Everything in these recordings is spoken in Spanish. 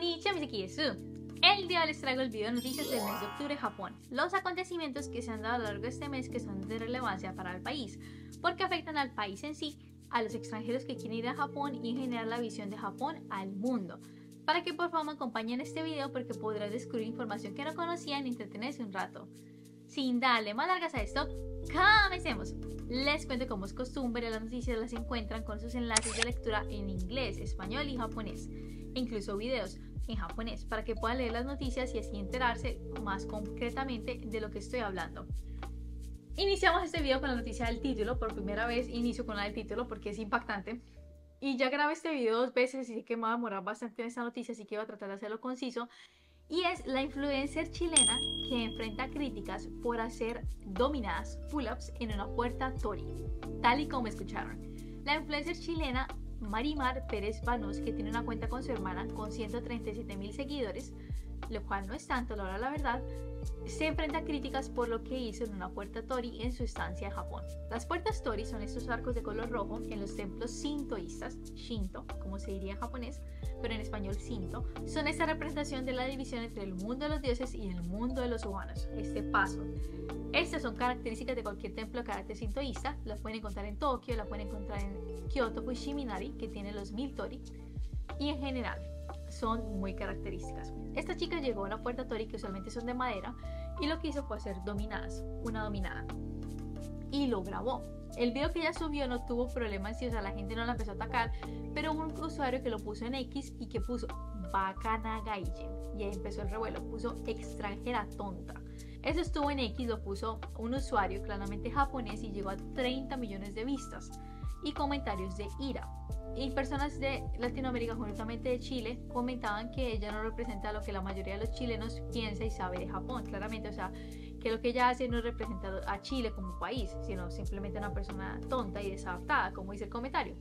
Konnichiwa, Misekiyesu. El día les traigo el video de noticias del mes de octubre Japón. Los acontecimientos que se han dado a lo largo de este mes que son de relevancia para el país, porque afectan al país en sí, a los extranjeros que quieren ir a Japón y en general la visión de Japón al mundo. Para que por favor me acompañen en este video porque podrás descubrir información que no conocían y entretenerse un rato. Sin darle más largas a esto, comencemos. Les cuento como es costumbre, las noticias las encuentran con sus enlaces de lectura en inglés, español y japonés, e incluso videos en japonés, para que puedan leer las noticias y así enterarse más concretamente de lo que estoy hablando. Iniciamos este video con la noticia del título, por primera vez inicio con la del título porque es impactante. Y ya grabé este video dos veces y sé que me va a demorar bastante en esta noticia, así que voy a tratar de hacerlo conciso y es la influencer chilena que enfrenta críticas por hacer dominadas pull-ups en una puerta Tori, tal y como escucharon. La influencer chilena Marimar Pérez Banos, que tiene una cuenta con su hermana con 137 mil seguidores, lo cual no es tanto, la verdad, se enfrenta a críticas por lo que hizo en una puerta Tori en su estancia en Japón. Las puertas Tori son estos arcos de color rojo en los templos sintoístas, Shinto, como se diría en japonés, pero en español Sinto, son esta representación de la división entre el mundo de los dioses y el mundo de los humanos, este paso. Estas son características de cualquier templo de carácter sintoísta, las pueden encontrar en Tokio, las pueden encontrar en Kyoto Fushiminari, que tiene los mil Tori, y en general son muy características. Esta chica llegó a una puerta tori que usualmente son de madera y lo que hizo fue hacer dominadas, una dominada. Y lo grabó. El video que ella subió no tuvo problemas, si o sea, la gente no la empezó a atacar, pero hubo un usuario que lo puso en X y que puso Bacana Gaijin. Y ahí empezó el revuelo, puso extranjera tonta. Eso estuvo en X, lo puso un usuario claramente japonés y llegó a 30 millones de vistas y comentarios de ira y personas de Latinoamérica, justamente de Chile, comentaban que ella no representa lo que la mayoría de los chilenos piensa y sabe de Japón, claramente, o sea, que lo que ella hace no representa a Chile como país, sino simplemente una persona tonta y desadaptada, como dice el comentario.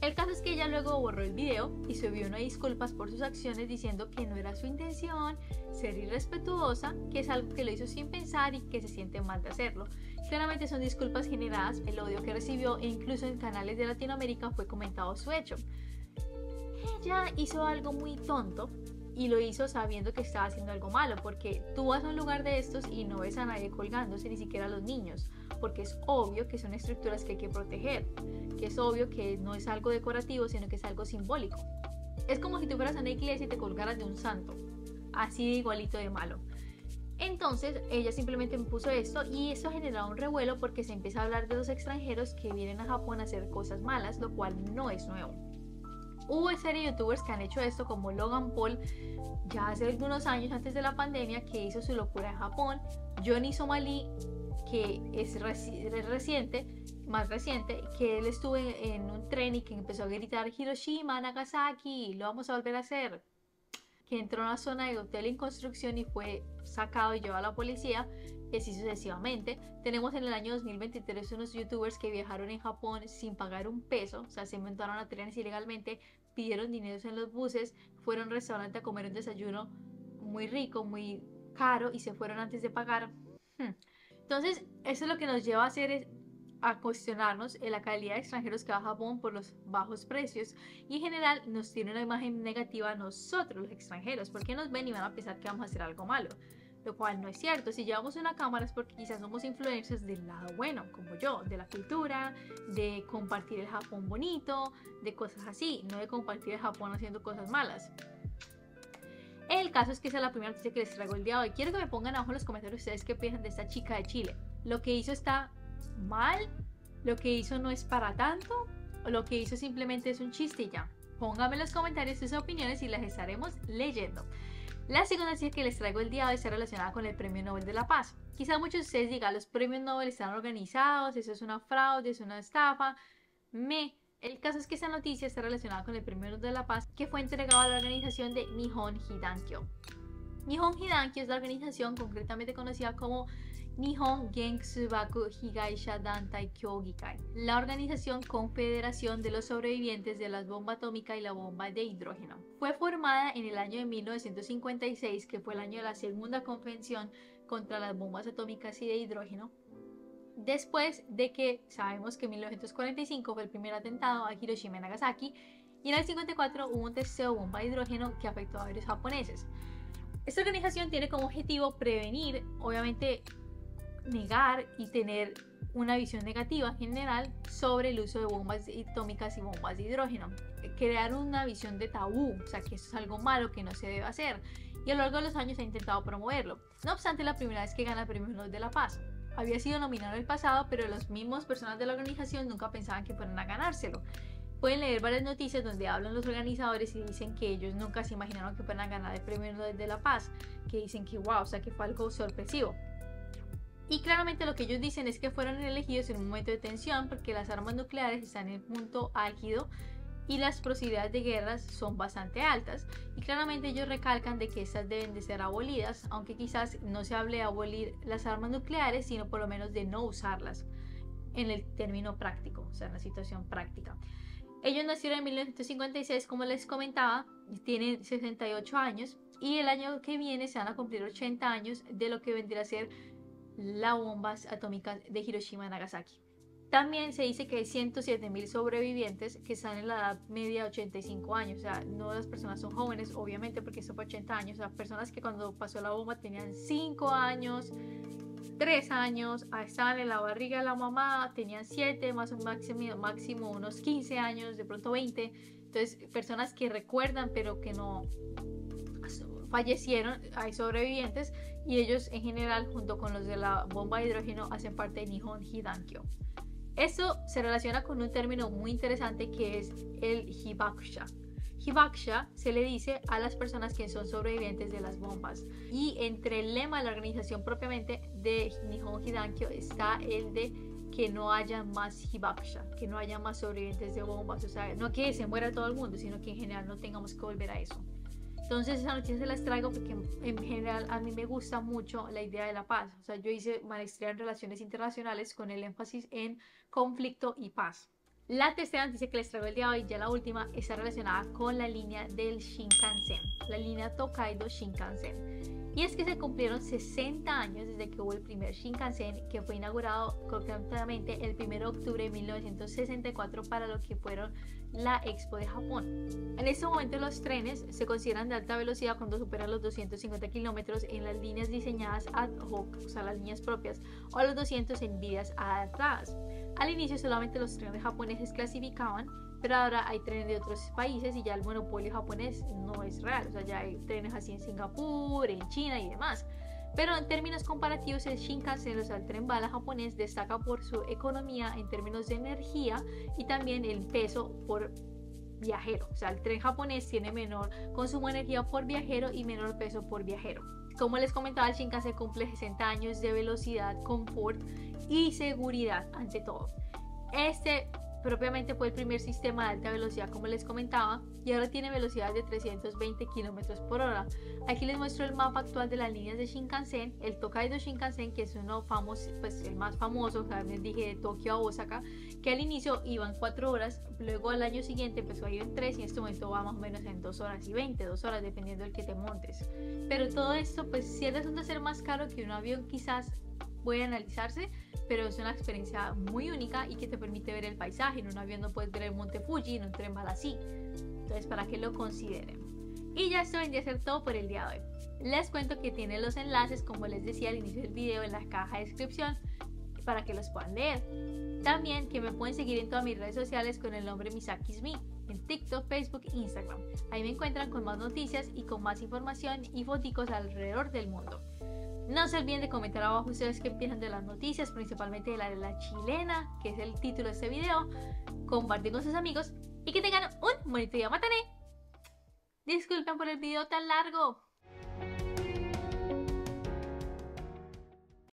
El caso es que ella luego borró el video y subió una disculpas por sus acciones diciendo que no era su intención ser irrespetuosa, que es algo que lo hizo sin pensar y que se siente mal de hacerlo. Claramente son disculpas generadas, el odio que recibió e incluso en canales de Latinoamérica fue comentado su hecho. Ella hizo algo muy tonto y lo hizo sabiendo que estaba haciendo algo malo, porque tú vas a un lugar de estos y no ves a nadie colgándose, ni siquiera a los niños, porque es obvio que son estructuras que hay que proteger, que es obvio que no es algo decorativo, sino que es algo simbólico. Es como si tú fueras a una iglesia y te colgaras de un santo, así de igualito de malo. Entonces ella simplemente me puso esto y eso generó un revuelo porque se empieza a hablar de los extranjeros que vienen a Japón a hacer cosas malas, lo cual no es nuevo. Hubo serie de youtubers que han hecho esto, como Logan Paul, ya hace algunos años antes de la pandemia, que hizo su locura en Japón. Johnny Somali, que es reciente, más reciente, que él estuvo en un tren y que empezó a gritar Hiroshima, Nagasaki, lo vamos a volver a hacer. Que entró a una zona de hotel en construcción y fue sacado y llevado a la policía y así sucesivamente. Tenemos en el año 2023 unos youtubers que viajaron en Japón sin pagar un peso, o sea, se inventaron a trenes ilegalmente, pidieron dinero en los buses, fueron a un restaurante a comer un desayuno muy rico, muy caro y se fueron antes de pagar. Hmm. Entonces, eso es lo que nos lleva a hacer a cuestionarnos en la calidad de extranjeros que va a Japón por los bajos precios y en general nos tiene una imagen negativa a nosotros los extranjeros porque nos ven y van a pensar que vamos a hacer algo malo lo cual no es cierto. Si llevamos una cámara es porque quizás somos influencers del lado bueno, como yo, de la cultura, de compartir el Japón bonito, de cosas así, no de compartir el Japón haciendo cosas malas. El caso es que esa es la primera noticia que les traigo el día de hoy. Quiero que me pongan abajo en los comentarios ustedes qué piensan de esta chica de Chile. ¿Lo que hizo está mal? ¿Lo que hizo no es para tanto? ¿O lo que hizo simplemente es un chiste y ya? Pónganme en los comentarios sus opiniones y las estaremos leyendo. La segunda noticia que les traigo el día de hoy está relacionada con el Premio Nobel de la Paz. Quizá muchos de ustedes digan, los premios Nobel están organizados, eso es una fraude, es una estafa. Me. El caso es que esta noticia está relacionada con el Premio Nobel de la Paz que fue entregado a la organización de Nihon Hidankyo. Nihon Hidankyo es la organización concretamente conocida como Nihon Gengsubaku Higaisha Dantai Kyogikai, la organización confederación de los sobrevivientes de la bomba atómica y la bomba de hidrógeno. Fue formada en el año de 1956, que fue el año de la segunda convención contra las bombas atómicas y de hidrógeno, después de que sabemos que en 1945 fue el primer atentado a Hiroshima y Nagasaki Y en el 54 hubo un testeo bomba de hidrógeno que afectó a varios japoneses. Esta organización tiene como objetivo prevenir, obviamente negar y tener una visión negativa general sobre el uso de bombas atómicas y bombas de hidrógeno. Crear una visión de tabú, o sea, que eso es algo malo que no se debe hacer. Y a lo largo de los años ha intentado promoverlo. No obstante, la primera vez que gana el Premio Nobel de la Paz. Había sido nominado en el pasado, pero los mismos personas de la organización nunca pensaban que fueran a ganárselo. Pueden leer varias noticias donde hablan los organizadores y dicen que ellos nunca se imaginaron que fueran a ganar el Premio Nobel de la Paz, que dicen que wow, o sea, que fue algo sorpresivo. Y claramente lo que ellos dicen es que fueron elegidos en un momento de tensión porque las armas nucleares están en el punto álgido y las posibilidades de guerras son bastante altas y claramente ellos recalcan de que estas deben de ser abolidas, aunque quizás no se hable de abolir las armas nucleares, sino por lo menos de no usarlas en el término práctico, o sea, en la situación práctica. Ellos nacieron en 1956, como les comentaba, tienen 68 años y el año que viene se van a cumplir 80 años de lo que vendría a ser las bombas atómicas de Hiroshima y Nagasaki. También se dice que hay 107.000 sobrevivientes que están en la edad media de 85 años. O sea, no las personas son jóvenes, obviamente, porque fue 80 años. O sea, personas que cuando pasó la bomba tenían 5 años, 3 años, estaban en la barriga de la mamá, tenían 7, más o máximo, máximo unos 15 años, de pronto 20. Entonces, personas que recuerdan, pero que no fallecieron, hay sobrevivientes y ellos en general junto con los de la bomba de hidrógeno hacen parte de Nihon Hidankyo. Esto se relaciona con un término muy interesante que es el hibakusha. Hibakusha se le dice a las personas que son sobrevivientes de las bombas. Y entre el lema de la organización propiamente de Nihon Hidankyo está el de que no haya más hibakusha, que no haya más sobrevivientes de bombas. O sea, no que se muera todo el mundo, sino que en general no tengamos que volver a eso. Entonces esa noticia se las traigo porque en general a mí me gusta mucho la idea de la paz. O sea, yo hice maestría en relaciones internacionales con el énfasis en conflicto y paz. La tercera noticia que les traigo el día de hoy, ya la última, está relacionada con la línea del Shinkansen, la línea Tokaido Shinkansen. Y es que se cumplieron 60 años desde que hubo el primer Shinkansen, que fue inaugurado concretamente el 1 de octubre de 1964 para lo que fueron la Expo de Japón. En este momento los trenes se consideran de alta velocidad cuando superan los 250 kilómetros en las líneas diseñadas ad hoc, o sea, las líneas propias, o los 200 en vías adaptadas. Al inicio solamente los trenes japoneses clasificaban pero ahora hay trenes de otros países y ya el monopolio japonés no es real, o sea, ya hay trenes así en Singapur, en China y demás. Pero en términos comparativos, el Shinkansen, o sea, el tren bala japonés, destaca por su economía en términos de energía y también el peso por viajero. O sea, el tren japonés tiene menor consumo de energía por viajero y menor peso por viajero. Como les comentaba, el Shinkansen cumple 60 años de velocidad, confort y seguridad ante todo. Este propiamente fue el primer sistema de alta velocidad como les comentaba y ahora tiene velocidad de 320 km por hora. Aquí les muestro el mapa actual de las líneas de Shinkansen, el Tokaido Shinkansen que es uno famoso, pues el más famoso, les dije de Tokio a Osaka, que al inicio iban 4 horas, luego al año siguiente empezó a ir en 3 y en este momento va más o menos en 2 horas y 20, 2 horas dependiendo del que te montes. Pero todo esto pues si es de ser más caro que un avión quizás puede analizarse, pero es una experiencia muy única y que te permite ver el paisaje. En un avión no puedes ver el monte Fuji, en un tren bala así. Entonces, para que lo consideren. Y ya esto vendría a ser todo por el día de hoy. Les cuento que tiene los enlaces, como les decía al inicio del video, en la caja de descripción para que los puedan leer. También que me pueden seguir en todas mis redes sociales con el nombre Misakismi, en TikTok, Facebook e Instagram. Ahí me encuentran con más noticias y con más información y fotos alrededor del mundo. No se olviden de comentar abajo ustedes qué piensan de las noticias, principalmente de la de la chilena, que es el título de este video. Compartir con sus amigos y que tengan un bonito día. ¡Matané! Disculpen por el video tan largo.